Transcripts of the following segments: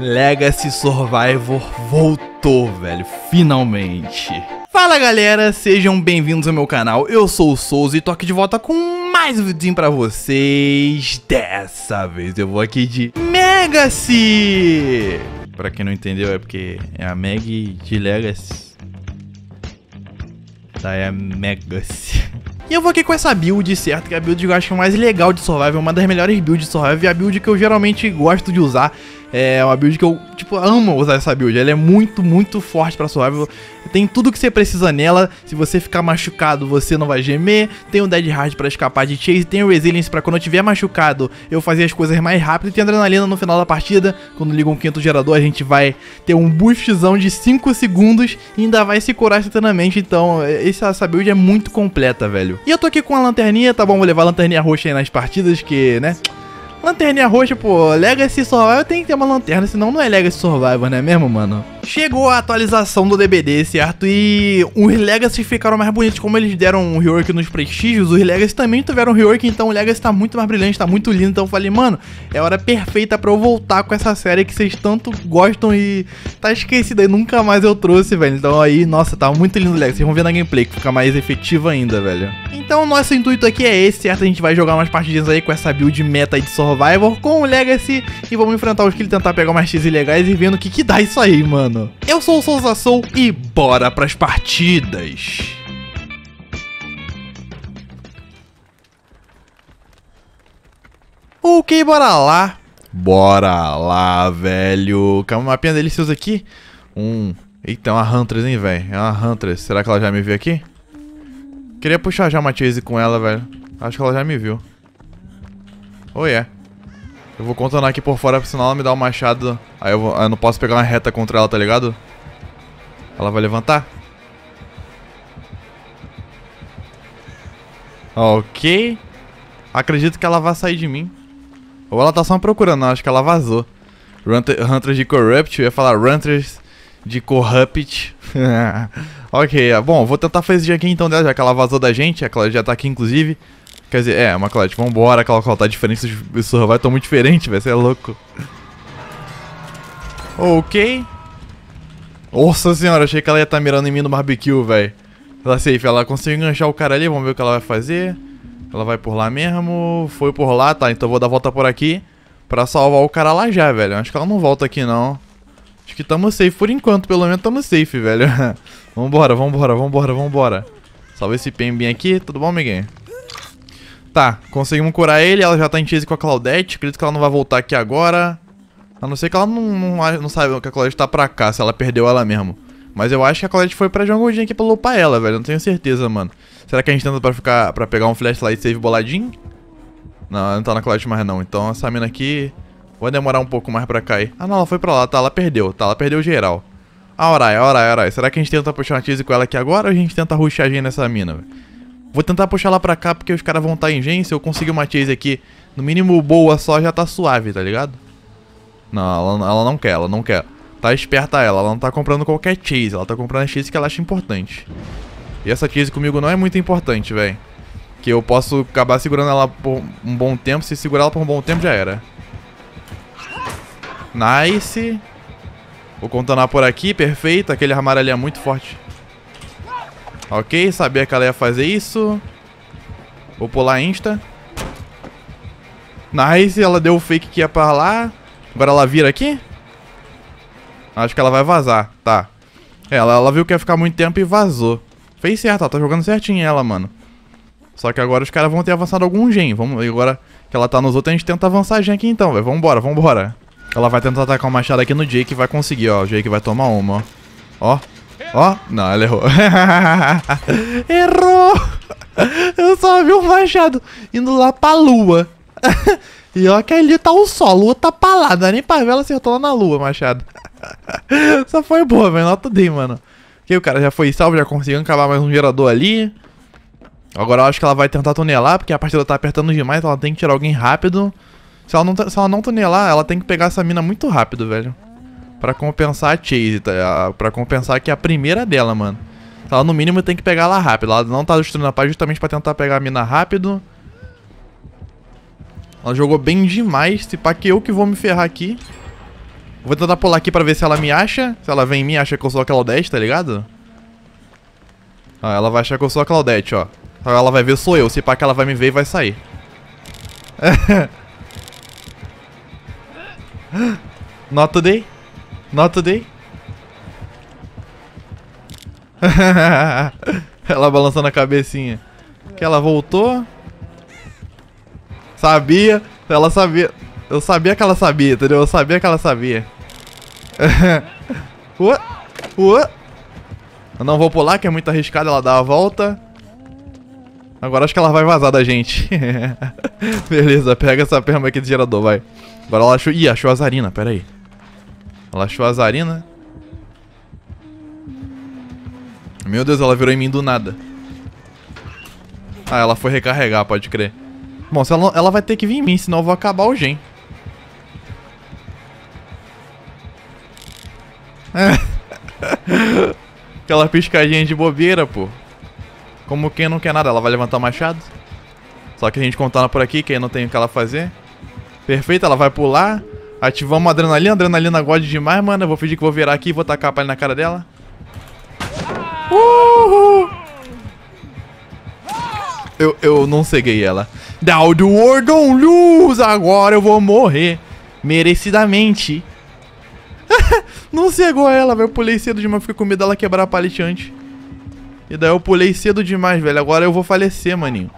Legacy Survivor voltou, velho, finalmente. Fala galera, sejam bem-vindos ao meu canal, eu sou o Souza e tô aqui de volta com mais um vídeo pra vocês. Dessa vez eu vou aqui de Legacy. Pra quem não entendeu é porque é a Meg de Legacy. Tá, é a Megacy. E eu vou aqui com essa build, certo? Que é a build que eu acho mais legal de Survival, uma das melhores builds de Survival e a build que eu geralmente gosto de usar. É uma build que eu, tipo, amo usar essa build. Ela é muito, muito forte pra survival. Tem tudo que você precisa nela. Se você ficar machucado, você não vai gemer. Tem o Dead Hard pra escapar de chase. Tem o Resilience pra quando eu tiver machucado, eu fazer as coisas mais rápido. E tem adrenalina no final da partida. Quando liga um quinto gerador, a gente vai ter um boostzão de 5 segundos. E ainda vai se curar instantaneamente. Então, essa, build é muito completa, velho. E eu tô aqui com a lanterninha, tá bom? Vou levar a lanterninha roxa aí nas partidas, que, né? Lanterninha roxa, pô, Legacy Survival tem que ter uma lanterna, senão não é Legacy Survival, né mesmo, mano? Chegou a atualização do DBD, certo? E os Legacy ficaram mais bonitos, como eles deram um rework nos prestígios, os Legacy também tiveram um rework, então o Legacy tá muito mais brilhante, tá muito lindo, então eu falei, mano, é hora perfeita pra eu voltar com essa série que vocês tanto gostam e tá esquecida e nunca mais eu trouxe, velho. Então aí, nossa, tá muito lindo o Legacy, vocês vão ver na gameplay que fica mais efetivo ainda, velho. Então nosso intuito aqui é esse, certo? A gente vai jogar umas partidinhas aí com essa build meta de Survivor com o Legacy e vamos enfrentar os que ele tentar pegar umas X ilegais e vendo o que que dá isso aí, mano. Eu sou o Souza e bora pras partidas. Ok, bora lá. Bora lá, velho. Calma, mapinha delicioso aqui. Um. Eita, é uma Huntress, hein, velho? É uma Huntress. Será que ela já me viu aqui? Queria puxar já uma chase com ela, velho. Acho que ela já me viu. Oh. Yeah. Eu vou contornar aqui por fora, senão ela me dá um machado. Aí eu, vou, eu não posso pegar uma reta contra ela, tá ligado? Ela vai levantar. Ok. Acredito que ela vai sair de mim. Ou ela tá só me procurando, não. Acho que ela vazou. Hunters de Corrupt. Eu ia falar Hunters de Corrupt. ok, bom, vou tentar fazer aqui então dela, já que ela vazou da gente. Ela já tá aqui, inclusive. Quer dizer, é, Maclete, vambora, aquela tá diferente do Survival tá muito diferente, velho, você é louco. Ok. Nossa senhora, achei que ela ia estar tá mirando em mim no barbecue, velho. Ela safe, ela conseguiu enganchar o cara ali, vamos ver o que ela vai fazer. Ela vai por lá mesmo, foi por lá, tá, então eu vou dar a volta por aqui pra salvar o cara lá já, velho. Acho que ela não volta aqui, não. Acho que tamo safe por enquanto, pelo menos tamo safe, velho. vambora, vambora, vambora, vambora. Salve esse PM bem aqui, tudo bom, amiguinho? Tá, conseguimos curar ele, ela já tá em chase com a Claudette, acredito que ela não vai voltar aqui agora. A não ser que ela não, não, não sabe que a Claudette tá pra cá, se ela perdeu ela mesmo. Mas eu acho que a Claudette foi pra Jungledinho aqui pra lupar ela, velho, não tenho certeza, mano. Será que a gente tenta pra, ficar, pra pegar um flashlight save boladinho? Não, não tá na Claudette mais não, então essa mina aqui vai demorar um pouco mais pra cair. Ah não, ela foi pra lá, tá, ela perdeu, tá, ela perdeu geral. Ah, Orai, Orai, Orai, será que a gente tenta puxar uma tease com ela aqui agora ou a gente tenta rushar a gente nessa mina, velho? Vou tentar puxar lá pra cá porque os caras vão estar tá em gen. Se eu conseguir uma chase aqui, no mínimo boa só, já tá suave, tá ligado? Não, ela, ela não quer, ela não quer. Tá esperta ela, ela não tá comprando qualquer chase. Ela tá comprando a chase que ela acha importante. E essa chase comigo não é muito importante, velho. Que eu posso acabar segurando ela por um bom tempo. Se segurar ela por um bom tempo, já era. Nice. Vou contornar por aqui, perfeito. Aquele armário ali é muito forte. Ok, sabia que ela ia fazer isso. Vou pular insta. Nice, ela deu o fake que ia pra lá. Agora ela vira aqui? Acho que ela vai vazar, tá. É, ela, ela viu que ia ficar muito tempo e vazou. Fez certo, ela tá jogando certinho ela, mano. Só que agora os caras vão ter avançado algum gen. Vamos, agora que ela tá nos outros, a gente tenta avançar gen aqui então, velho. Vambora, vambora. Ela vai tentar atacar o machado aqui no Jake e vai conseguir, ó. O Jake vai tomar uma, ó. Ó. Ó, não, ela errou. Errou! Eu só vi um machado indo lá pra lua. e ó que ali tá o sol, a lua tá pra lá, dá nem pra ver, ela acertou lá na lua, machado. Só foi boa, velho, nota D, mano. Que o cara já foi salvo, já conseguiu acabar mais um gerador ali. Agora eu acho que ela vai tentar tunelar, porque a partida tá apertando demais, ela tem que tirar alguém rápido. Se ela não, se ela não tunelar, ela tem que pegar essa mina muito rápido, velho. Pra compensar a Chase, tá? Pra compensar que é a primeira dela, mano. Ela no mínimo tem que pegar ela rápido. Ela não tá destruindo a paz justamente pra tentar pegar a mina rápido. Ela jogou bem demais. Se pá que eu que vou me ferrar aqui. Vou tentar pular aqui pra ver se ela me acha. Se ela vem em mim, acha que eu sou a Claudete, tá ligado? Ah, ela vai achar que eu sou a Claudete, ó. Ela vai ver sou eu. Se pá que ela vai me ver e vai sair. Not today. Not today. ela balançando a cabecinha. Que ela voltou. Sabia. Ela sabia. Eu sabia que ela sabia, entendeu? Eu sabia que ela sabia. Ua, ua. Eu não vou pular, que é muito arriscado ela dar a volta. Agora acho que ela vai vazar da gente. Beleza, pega essa perma aqui de gerador, vai. Agora ela achou... Ih, achou a Zarina, pera aí. Ela achou a Zarina. Meu Deus, ela virou em mim do nada. Ah, ela foi recarregar, pode crer. Bom, se ela, ela vai ter que vir em mim, senão eu vou acabar o gen. Aquela piscadinha de bobeira, pô. Como quem não quer nada, ela vai levantar o machado. Só que a gente contando por aqui, que aí não tem o que ela fazer. Perfeito, ela vai pular. Ativamos a adrenalina, a adrenalina gosta demais, mano. Eu vou fingir que vou virar aqui e vou tacar a palha na cara dela. Uhul! Eu, eu não ceguei ela. Down the world don't lose! Agora eu vou morrer. Merecidamente. não cegou ela, velho. Eu pulei cedo demais, fiquei com medo dela quebrar a pallet antes. E daí eu pulei cedo demais, velho. Agora eu vou falecer, maninho.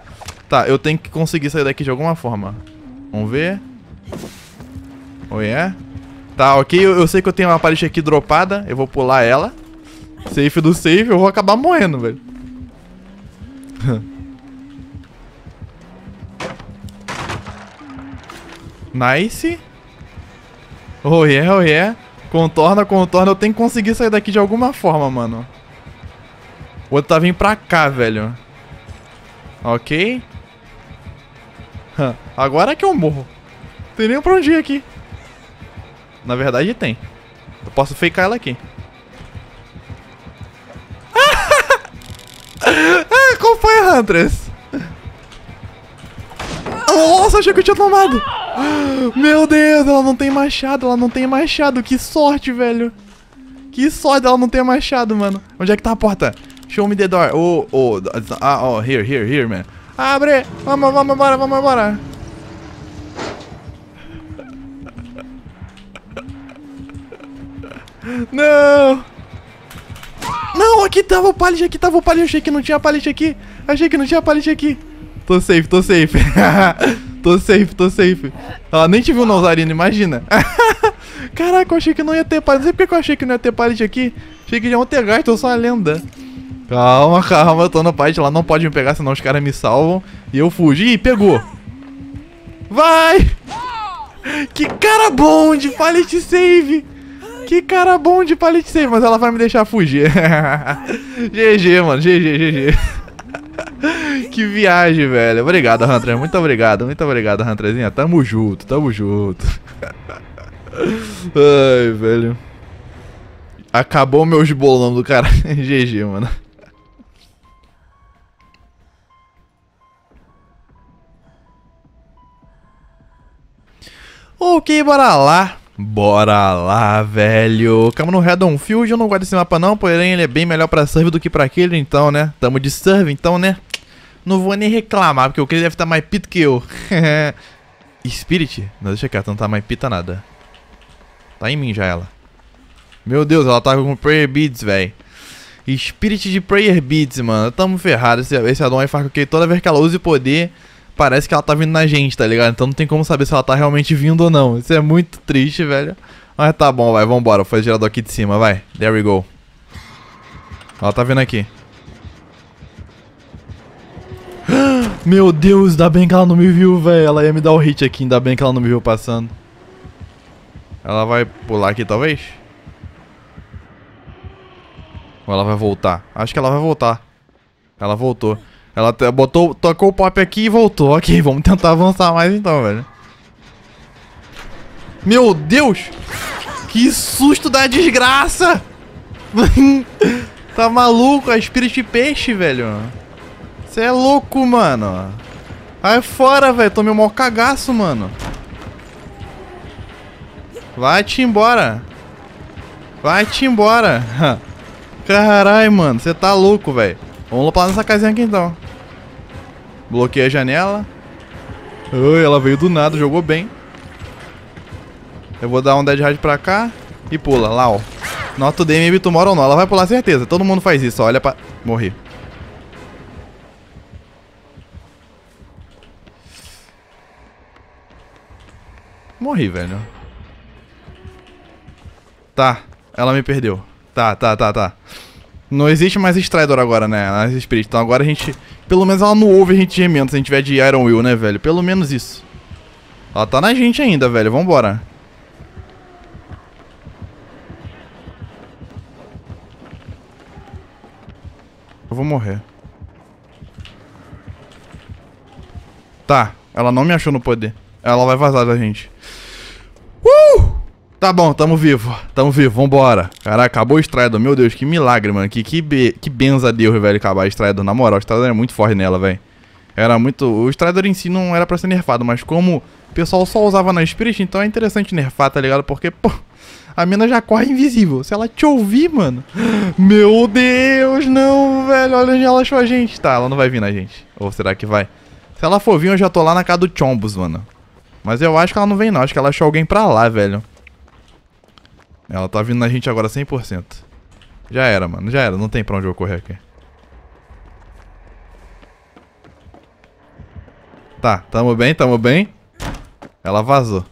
Tá, eu tenho que conseguir sair daqui de alguma forma. Vamos ver. Oh, yeah. Tá, ok. Eu, eu sei que eu tenho uma pallet aqui dropada. Eu vou pular ela. Safe do safe. Eu vou acabar morrendo, velho. nice. Oh, yeah, oh, yeah. Contorna, contorna. Eu tenho que conseguir sair daqui de alguma forma, mano. O outro tá vindo pra cá, velho. Ok. Agora é que eu morro. Não tem nem pra onde ir aqui. Na verdade tem. Eu posso fakear ela aqui. ah, qual foi, Huntress? Nossa, achei que eu tinha tomado. Meu Deus, ela não tem machado, ela não tem machado. Que sorte, velho. Que sorte ela não ter machado, mano. Onde é que tá a porta? Show me the door. Oh, oh, ah, oh, here, here, here, man. Abre! Vamos, vamos embora, vamos embora. Não! Não, aqui tava o pallet, aqui tava o pallet. Achei que não tinha pallet aqui. Achei que não tinha pallet aqui. Tô safe, tô safe. tô safe, tô safe. Ela nem te viu na Zarina, imagina. Caraca, eu achei que não ia ter pallet. Não sei porque que eu achei que não ia ter pallet aqui. Achei que já iam ter gasto, eu sou uma lenda. Calma, calma, eu tô no parte lá. Não pode me pegar, senão os caras me salvam. E eu fujo. Ih, pegou. Vai! Que cara bom de pallet save! Que cara bom de pallet save, mas ela vai me deixar fugir. GG, mano. GG, GG. que viagem, velho. Obrigado, Hunter. Muito obrigado. Muito obrigado, Hunterzinha. Tamo junto, tamo junto. Ai, velho. Acabou meus bolão do cara. GG, mano. Ok, bora lá. Bora lá, velho. Calma no Redon Field, eu não gosto desse mapa não, porém ele é bem melhor pra serve do que pra aquele, então, né? Tamo de serve, então, né? Não vou nem reclamar, porque o ele deve estar tá mais pito que eu. Spirit? Não, deixa quieto, não tá mais pita nada. Tá em mim já ela. Meu Deus, ela tá com Prayer Beads, velho. Spirit de Prayer Beads, mano. Tamo ferrado. Esse, esse addon aí faz com que toda vez que ela use poder parece que ela tá vindo na gente, tá ligado? Então não tem como saber se ela tá realmente vindo ou não. Isso é muito triste, velho. Mas tá bom, vai, vambora. Foi gerador aqui de cima, vai. There we go. Ela tá vindo aqui. Meu Deus, ainda bem que ela não me viu, velho. Ela ia me dar o um hit aqui, ainda bem que ela não me viu passando. Ela vai pular aqui, talvez? Ou ela vai voltar? Acho que ela vai voltar. Ela voltou. Ela botou, tocou o pop aqui e voltou. Ok, vamos tentar avançar mais então, velho. Meu Deus! Que susto da desgraça! tá maluco? A Spirit Peixe, velho. Você é louco, mano. Vai fora, velho. Tomei um maior cagaço, mano. Vai-te embora. Vai-te embora. Caralho, mano. Você tá louco, velho. Vamos lupar nessa casinha aqui, então. Bloqueei a janela. Ai, ela veio do nada, jogou bem. Eu vou dar um Dead Hard pra cá e pula, lá, ó. Not today, maybe tomorrow não. Ela vai pular certeza. Todo mundo faz isso, olha pra... Morri. Morri, velho. Tá, ela me perdeu. Tá, tá, tá, tá. Não existe mais Stridor agora, né? Nas Spirit. Então agora a gente... Pelo menos ela não ouve a gente gemendo se a gente tiver de Iron Will, né, velho? Pelo menos isso. Ela tá na gente ainda, velho. Vambora. Eu vou morrer. Tá. Ela não me achou no poder. Ela vai vazar da gente. Tá bom, tamo vivo. Tamo vivo, vambora. Caraca, acabou o Strider. Meu Deus, que milagre, mano. Que, que, be... que benza Deus, velho, acabar o Strider. Na moral, o Strider era muito forte nela, velho. Era muito... O Strider em si não era pra ser nerfado, mas como o pessoal só usava na Spirit, então é interessante nerfar, tá ligado? Porque, pô... A mina já corre invisível. Se ela te ouvir, mano... Meu Deus, não, velho. Olha onde ela achou a gente. Tá, ela não vai vir na gente. Ou será que vai? Se ela for vir, eu já tô lá na casa do Chombos, mano. Mas eu acho que ela não vem, não. Acho que ela achou alguém pra lá, velho. Ela tá vindo na gente agora 100%. Já era, mano. Já era. Não tem pra onde eu correr aqui. Tá, tamo bem, tamo bem. Ela vazou.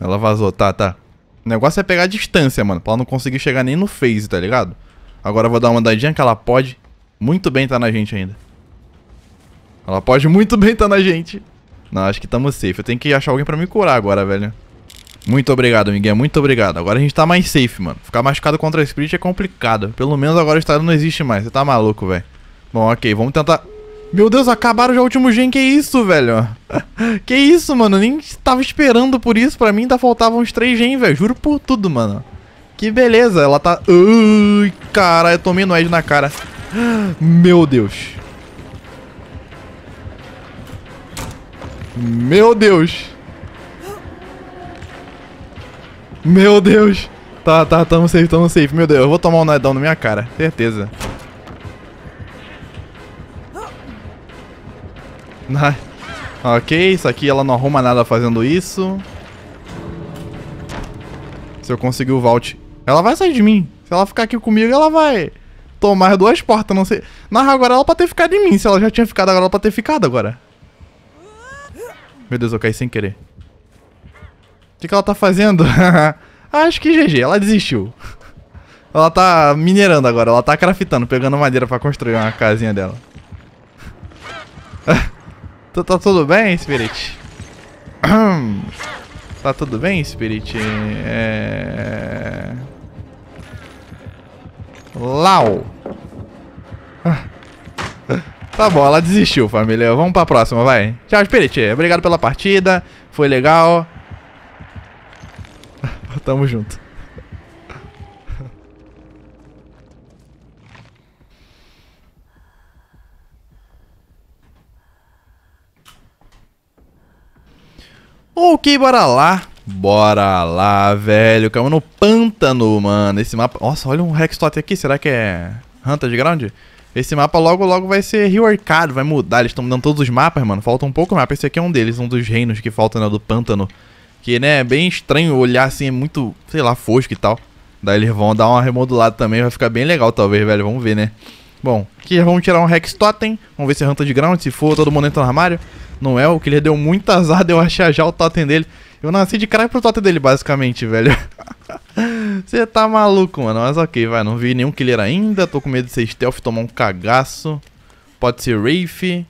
Ela vazou, tá, tá. O negócio é pegar a distância, mano. Pra ela não conseguir chegar nem no phase, tá ligado? Agora eu vou dar uma andadinha que ela pode muito bem tá na gente ainda. Ela pode muito bem tá na gente. Não, acho que tamo safe. Eu tenho que achar alguém pra me curar agora, velho. Muito obrigado, Miguel. Muito obrigado. Agora a gente tá mais safe, mano. Ficar machucado contra a Spirit é complicado. Pelo menos agora o estado não existe mais. Você tá maluco, velho. Bom, ok. Vamos tentar... Meu Deus, acabaram já o último gen. Que isso, velho? que isso, mano? Nem tava esperando por isso. Pra mim ainda faltavam uns 3 gen, velho. Juro por tudo, mano. Que beleza. Ela tá... Ui. Eu tomei no Edge na cara. Meu Deus. Meu Deus. Meu Deus. Tá, tá, tamo safe, tamo safe. Meu Deus, eu vou tomar um nedão na minha cara. Certeza. ok, isso aqui ela não arruma nada fazendo isso. Se eu conseguir o vault. Ela vai sair de mim. Se ela ficar aqui comigo, ela vai tomar duas portas, não sei. Na agora ela pode ter ficado em mim. Se ela já tinha ficado agora, ela pode ter ficado agora. Meu Deus, eu caí sem querer. O que, que ela tá fazendo? Acho que GG, ela desistiu. Ela tá minerando agora, ela tá craftando, pegando madeira pra construir uma casinha dela. tá, tá tudo bem, Spirit? tá tudo bem, Spirit? É... Lau. Tá bom, ela desistiu, família. Vamos pra próxima, vai. Tchau, Spirit. Obrigado pela partida. Foi legal. Tamo junto. Ok, bora lá. Bora lá, velho. Caiu no pântano, mano. Esse mapa... Nossa, olha um Hextot aqui. Será que é Hunter de Ground? Esse mapa logo, logo vai ser reworkado, vai mudar. Eles estão mudando todos os mapas, mano. Falta um pouco mapa. Esse aqui é um deles, um dos reinos que falta, né, do pântano. Que, né, é bem estranho olhar assim, é muito, sei lá, fosco e tal. Daí eles vão dar uma remodulada também, vai ficar bem legal talvez, velho. Vamos ver, né? Bom, aqui vamos tirar um Rex Totem. Vamos ver se é Hunter de Ground. Se for, todo mundo entra no armário. Não é, o que ele deu muito azar de eu achar já o Totem dele. Eu nasci de cara pro Totem dele, basicamente, velho. Você tá maluco, mano. Mas ok, vai. Não vi nenhum killer ainda. Tô com medo de ser stealth, tomar um cagaço. Pode ser Wraith.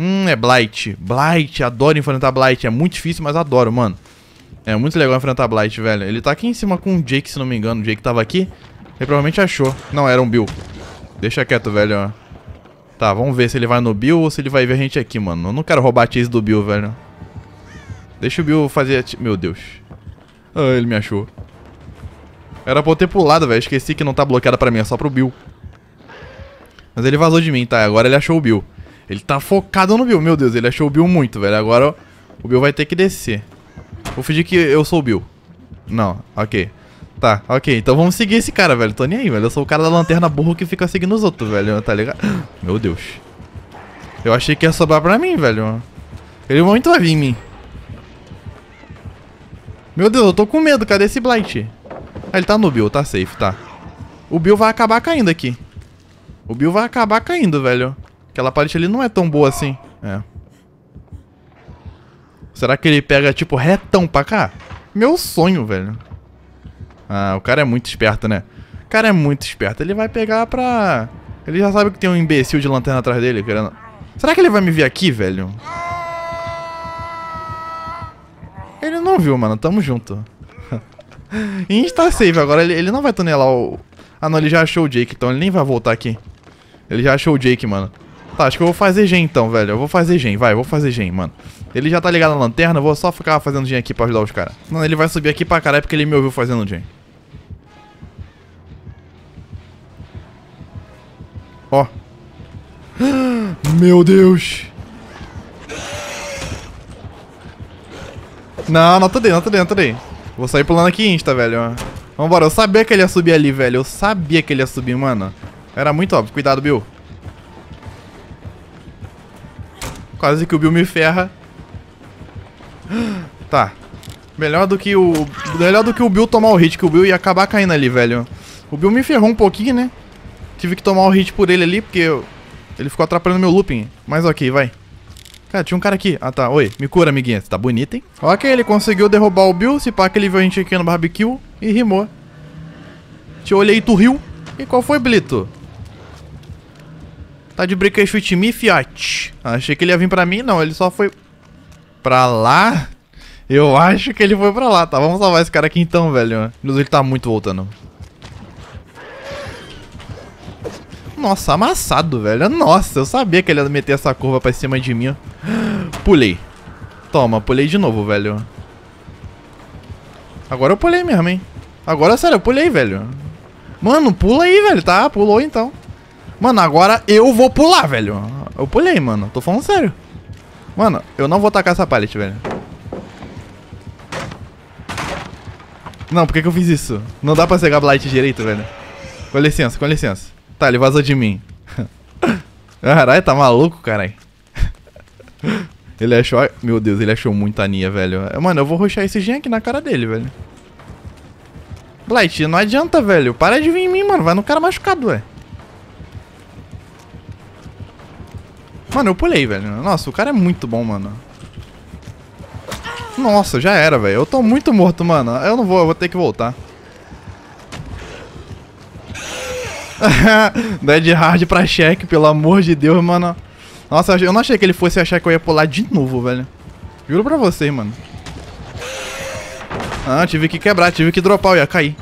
Hum, é Blight. Blight, adoro enfrentar Blight. É muito difícil, mas adoro, mano. É muito legal enfrentar Blight, velho. Ele tá aqui em cima com o Jake, se não me engano. O Jake tava aqui. Ele provavelmente achou. Não, era um Bill. Deixa quieto, velho. Tá, vamos ver se ele vai no Bill ou se ele vai ver a gente aqui, mano. Eu não quero roubar a chase do Bill, velho. Deixa o Bill fazer... Meu Deus. Ah, ele me achou. Era pra eu ter pulado, velho. Esqueci que não tá bloqueada pra mim, é só pro Bill. Mas ele vazou de mim, tá? Agora ele achou o Bill. Ele tá focado no Bill. Meu Deus, ele achou o Bill muito, velho. Agora o Bill vai ter que descer. Vou fingir que eu sou o Bill. Não, ok. Tá, ok. Então vamos seguir esse cara, velho. Tô nem aí, velho. Eu sou o cara da lanterna burro que fica seguindo os outros, velho. Tá ligado? Meu Deus. Eu achei que ia sobrar pra mim, velho. Ele muito vai vir em mim. Meu Deus, eu tô com medo. Cadê esse Blight? Ah, ele tá no Bill. Tá safe, tá. O Bill vai acabar caindo aqui. O Bill vai acabar caindo, velho. Aquela parte ali não é tão boa assim. É. Será que ele pega, tipo, retão pra cá? Meu sonho, velho. Ah, o cara é muito esperto, né? O cara é muito esperto. Ele vai pegar pra... Ele já sabe que tem um imbecil de lanterna atrás dele, querendo... Será que ele vai me ver aqui, velho? Ele não viu, mano. Tamo junto. Insta save. Agora ele, ele não vai tunelar o... Ah, não. Ele já achou o Jake, então ele nem vai voltar aqui. Ele já achou o Jake, mano. Tá, acho que eu vou fazer gen então, velho. Eu vou fazer gen, vai. Vou fazer gen, mano. Ele já tá ligado na lanterna, eu vou só ficar fazendo gen aqui pra ajudar os caras. Não, ele vai subir aqui pra caralho porque ele me ouviu fazendo gen. Ó. Meu Deus. Não, não dentro, não tô dentro, tô dentro. Vou sair pulando aqui insta, velho. Vambora, eu sabia que ele ia subir ali, velho. Eu sabia que ele ia subir, mano. Era muito óbvio. Cuidado, Bill. Quase que o Bill me ferra. Tá. Melhor do que o... Melhor do que o Bill tomar o hit, que o Bill ia acabar caindo ali, velho. O Bill me ferrou um pouquinho, né? Tive que tomar o hit por ele ali, porque eu... ele ficou atrapalhando meu looping. Mas ok, vai. Cara, tinha um cara aqui. Ah, tá. Oi, me cura, amiguinha. Você tá bonita, hein? Ok, ele conseguiu derrubar o Bill. Se pá que ele viu a gente aqui no barbecue e rimou. Te olhei, tu riu. E qual foi, Blito? Tá de brinquedo with me, Fiat? Achei que ele ia vir pra mim. Não, ele só foi pra lá. Eu acho que ele foi pra lá, tá? Vamos salvar esse cara aqui então, velho. Inclusive ele tá muito voltando. Nossa, amassado, velho. Nossa, eu sabia que ele ia meter essa curva pra cima de mim. Pulei. Toma, pulei de novo, velho. Agora eu pulei mesmo, hein. Agora, sério, eu pulei, velho. Mano, pula aí, velho, tá? Pulou então. Mano, agora eu vou pular, velho. Eu pulei, mano. Tô falando sério. Mano, eu não vou tacar essa pallet, velho. Não, por que, que eu fiz isso? Não dá pra cegar Blight direito, velho. Com licença, com licença. Tá, ele vazou de mim. Caralho, tá maluco, caralho. Ele achou... Meu Deus, ele achou muita Nia, velho. Mano, eu vou ruxar esse gen aqui na cara dele, velho. Blight, não adianta, velho. Para de vir em mim, mano. Vai no cara machucado, velho. Mano, eu pulei, velho. Nossa, o cara é muito bom, mano. Nossa, já era, velho. Eu tô muito morto, mano. Eu não vou, eu vou ter que voltar. Dead hard pra check, pelo amor de Deus, mano. Nossa, eu não achei que ele fosse achar que eu ia pular de novo, velho. Juro pra vocês, mano. Ah, tive que quebrar, tive que dropar, eu ia cair.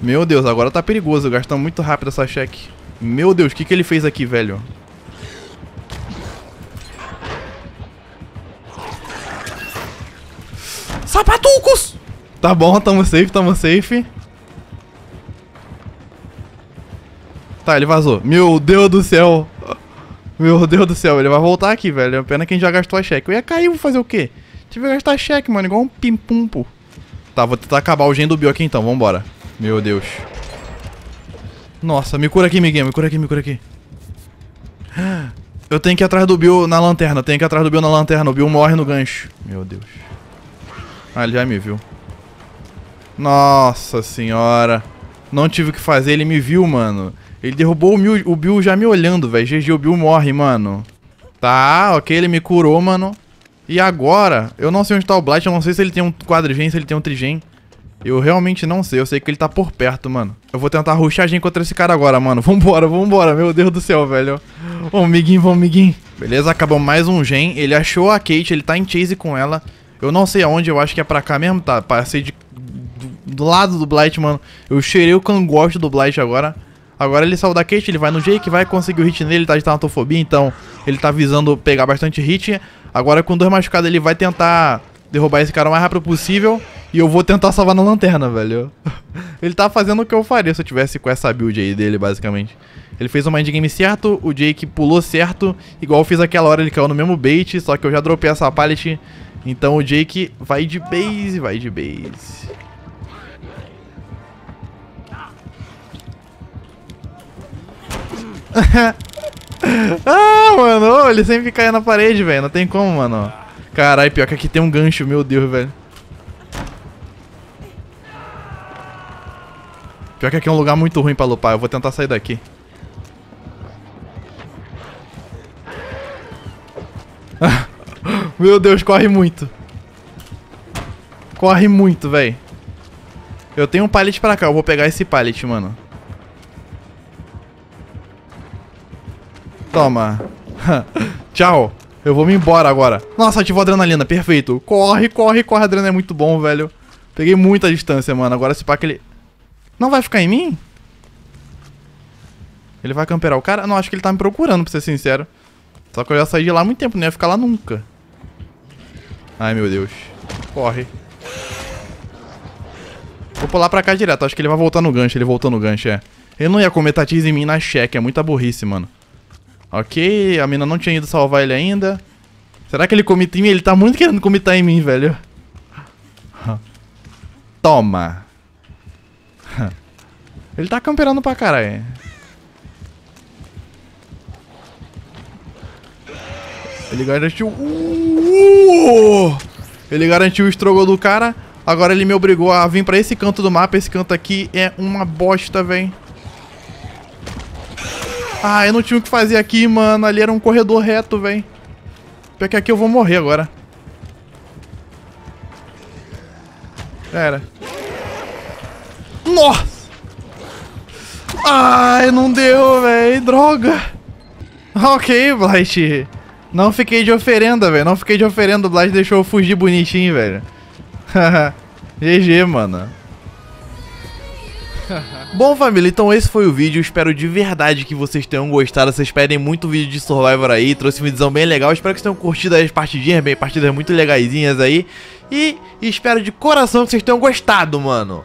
Meu Deus, agora tá perigoso. Gastando muito rápido essa check. Meu Deus, o que, que ele fez aqui, velho? Sapatucos! Tá bom, tamo safe, tamo safe. Tá, ele vazou. Meu Deus do céu. Meu Deus do céu, ele vai voltar aqui, velho. Pena que a gente já gastou a cheque. Eu ia cair, vou fazer o quê? Tive que gastar cheque, mano, igual um pim-pum, Tá, vou tentar acabar o gen do Bio aqui então, vambora. Meu Deus. Nossa, me cura aqui, miguinho, me cura aqui, me cura aqui. Eu tenho que ir atrás do Bill na lanterna, tenho que ir atrás do Bill na lanterna. O Bill morre no gancho. Meu Deus. Ah, ele já me viu. Nossa senhora. Não tive o que fazer, ele me viu, mano. Ele derrubou o, Mil, o Bill já me olhando, velho. GG, o Bill morre, mano. Tá, ok, ele me curou, mano. E agora, eu não sei onde tá o Blight, eu não sei se ele tem um quadrigen, se ele tem um trigen. Eu realmente não sei, eu sei que ele tá por perto, mano. Eu vou tentar rushar gen contra esse cara agora, mano. Vambora, vambora, meu Deus do céu, velho. Vamos, miguinho, vamos, miguinho. Beleza, acabou mais um gen. Ele achou a Kate, ele tá em chase com ela. Eu não sei aonde, eu acho que é pra cá mesmo, tá? Passei de, do, do lado do Blight, mano. Eu cheirei o cangote do Blight agora. Agora ele saiu da Kate, ele vai no Jake, vai conseguir o hit nele, ele tá de tanatofobia, então ele tá visando pegar bastante hit. Agora com dois machucados ele vai tentar derrubar esse cara o mais rápido possível. E eu vou tentar salvar na lanterna, velho. Ele tá fazendo o que eu faria se eu tivesse com essa build aí dele, basicamente. Ele fez o mind game certo, o Jake pulou certo, igual eu fiz aquela hora, ele caiu no mesmo bait, só que eu já dropei essa pallet. Então o Jake vai de base, vai de base. ah, mano, ele sempre cai na parede, velho. Não tem como, mano. Caralho, pior que aqui tem um gancho, meu Deus, velho. Pior que aqui é um lugar muito ruim pra lupar. Eu vou tentar sair daqui. Meu Deus, corre muito. Corre muito, velho. Eu tenho um pallet pra cá. Eu vou pegar esse pallet, mano. Toma. Tchau. Eu vou me embora agora. Nossa, ativou adrenalina. Perfeito. Corre, corre, corre. A adrenalina é muito bom, velho. Peguei muita distância, mano. Agora esse pack ele... Não vai ficar em mim? Ele vai camperar o cara? Não, acho que ele tá me procurando, pra ser sincero. Só que eu já saí de lá há muito tempo, não ia ficar lá nunca. Ai, meu Deus. Corre. Vou pular pra cá direto. Acho que ele vai voltar no gancho. Ele voltou no gancho, é. Ele não ia comer tatis em mim na cheque. É muita burrice, mano. Ok, a mina não tinha ido salvar ele ainda. Será que ele comita em mim? Ele tá muito querendo comitar em mim, velho. Toma. Ele tá camperando pra caralho. Ele garantiu... Uh! Ele garantiu o estrogol do cara. Agora ele me obrigou a vir pra esse canto do mapa. Esse canto aqui é uma bosta, velho. Ah, eu não tinha o que fazer aqui, mano. Ali era um corredor reto, velho. Pior que aqui eu vou morrer agora. Era. Nossa! Ai, não deu, velho. Droga. Ok, Blight. Não fiquei de oferenda, velho. Não fiquei de oferenda. O Blight deixou eu fugir bonitinho, velho. GG, mano. Bom, família, então esse foi o vídeo. Espero de verdade que vocês tenham gostado. Vocês pedem muito vídeo de Survivor aí. Trouxe uma visão bem legal. Espero que vocês tenham curtido as partidinhas, bem, partidas muito legaisinhas aí. E espero de coração que vocês tenham gostado, mano.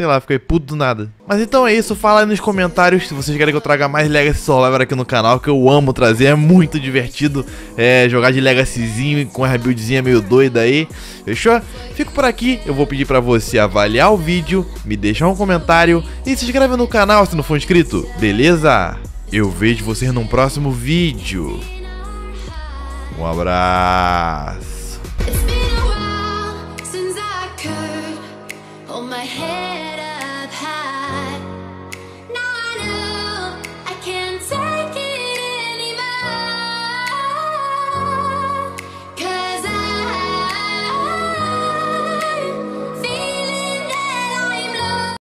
Sei lá, fiquei puto do nada. Mas então é isso, fala aí nos comentários se vocês querem que eu traga mais Legacy Survivor aqui no canal, que eu amo trazer, é muito divertido é, jogar de Legacyzinho com a buildzinha meio doida aí, fechou? Fico por aqui, eu vou pedir pra você avaliar o vídeo, me deixar um comentário e se inscreve no canal se não for inscrito, beleza? Eu vejo vocês num próximo vídeo. Um abraço.